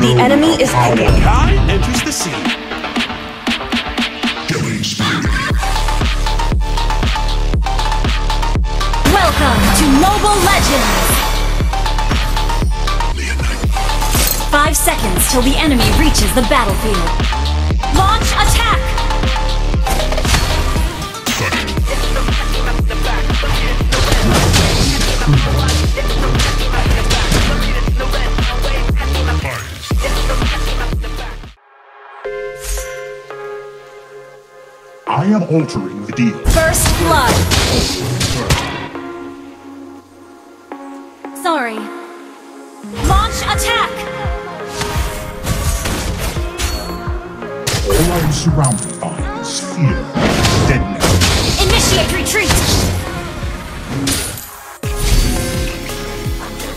The enemy is picking. Kai enters the scene. Killing spree. Welcome to Mobile Legends! Five seconds till the enemy reaches the battlefield. Launch attack! I am altering the deal. First blood. Sorry. Launch attack! Am surrounded by is fear, deadness. Initiate retreat!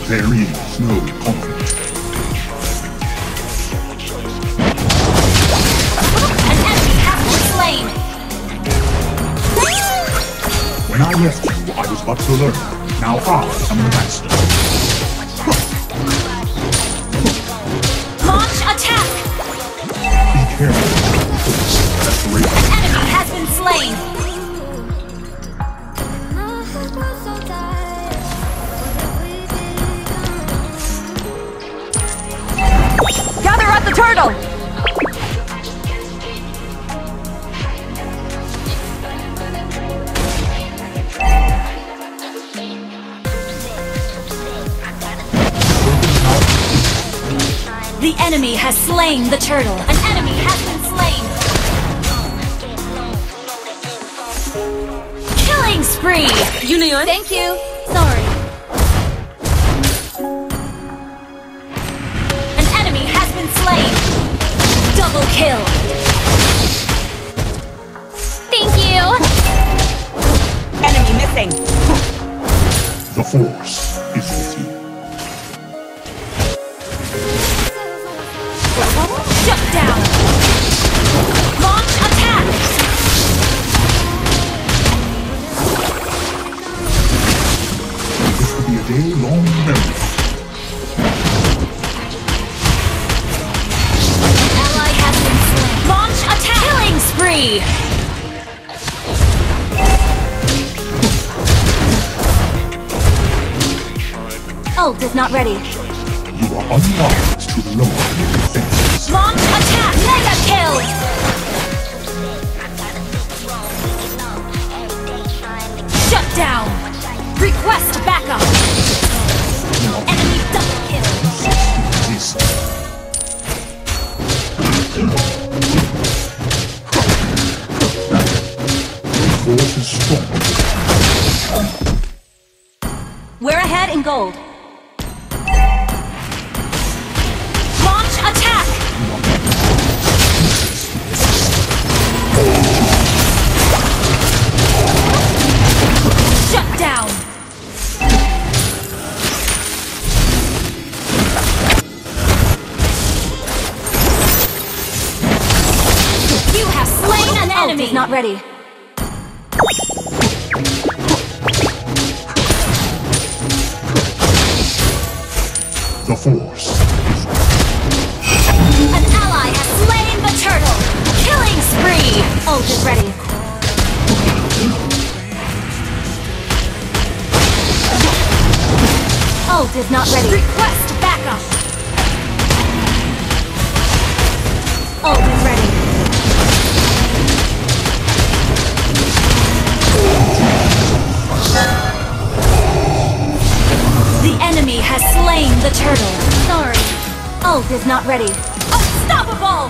There is no conflict. An enemy has been slain! When I left you, I was but the learner. Now I am the master. Launch attack! Be careful. Gather at the turtle! The enemy has slain the turtle. An enemy has been slain. Killing spree. Yun Thank you. Sorry. An enemy has been slain. Double kill. Thank you. Enemy missing. The force is not ready. You are unwise to lower your defenses. Launch attack. Mega kill. Shut down. Request backup. Enemy double kill. Resist. The force is strong. We're ahead in gold. Not ready. The force An ally has slain the turtle. Killing spree. Ult is ready. Ult is not ready. Request backup. Ult is ready. Ready. Unstoppable!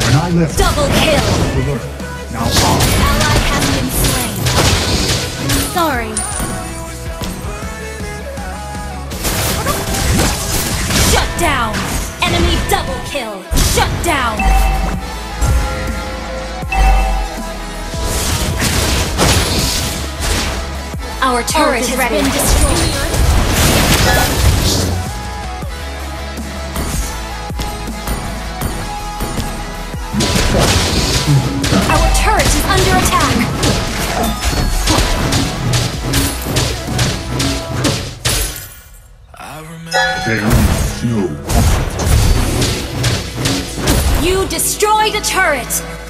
when I left Double kill! learner. Now I Ally has been slain. Sorry. Shut down! Enemy double kill! Shut down! Our turret has ready. been destroyed. Our turret is under attack. You destroyed the turret!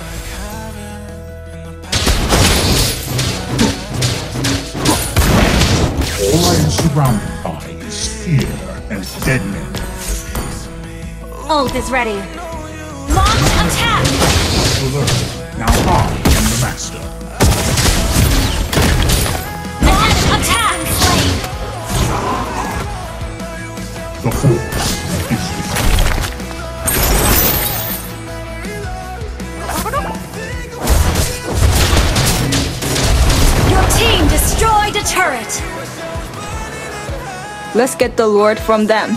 Surrounded by is fear and deadness. Ult is ready. Launch attack! Alert. Now I am the master. Launch attack! The force is. Your team destroyed a turret! Let's get the Lord from them. An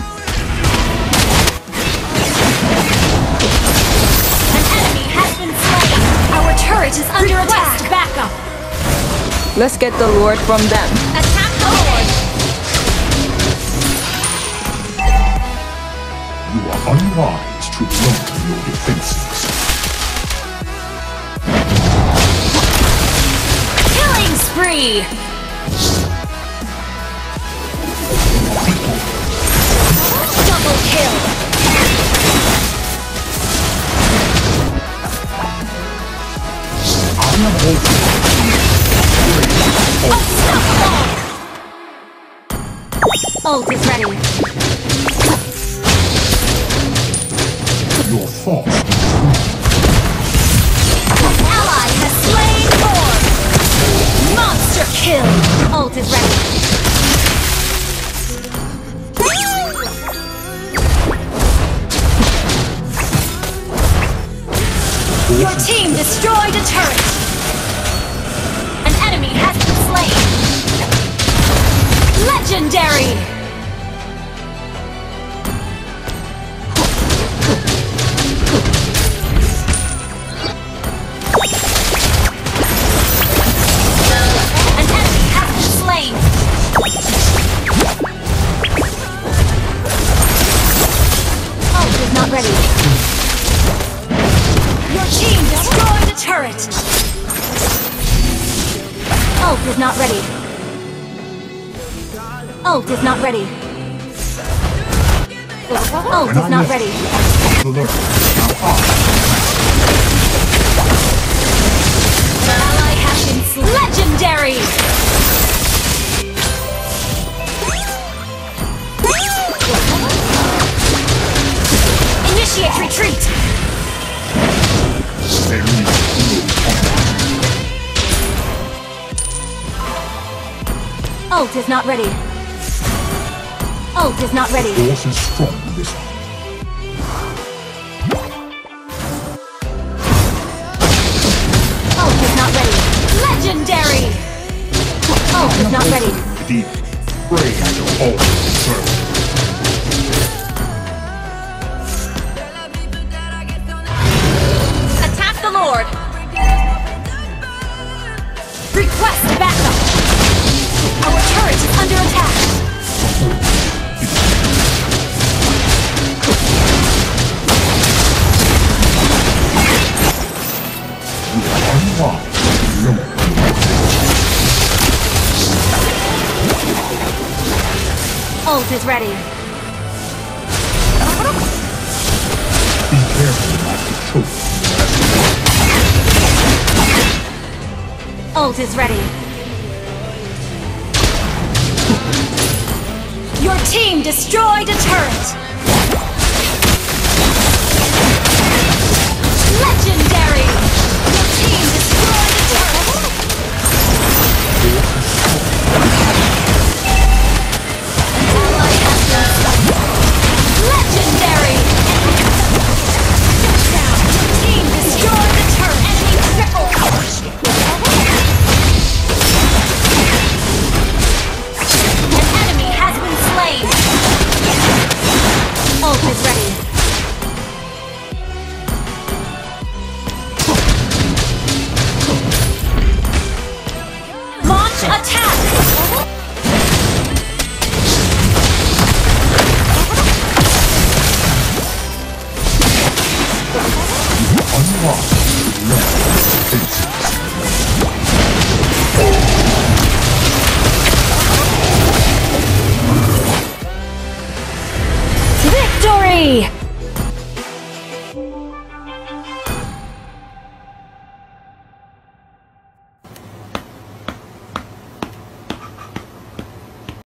enemy has been slain! Our turret is under attack! backup! Let's get the Lord from them. Attack the Lord! You are unwise to lower your defenses. Killing spree! Double kill! Unstoppable! Ult is ready. Your thoughts Ally has slain Thor! Monster kill! Ult is ready. Legendary! An enemy has been slain! Is not ready. Your team destroyed turret! Ult is not ready. Ult is not ready. Ult is not ready. Ally has. Legendary! Initiate retreat! Ult is not ready. Ult is not ready. Force is strong this Ult is not ready. Legendary! Ult is not ready. Deep. Pray I will always Ult is ready. Be careful not to choke. Ult is ready. Your team destroyed a turret! Legendary!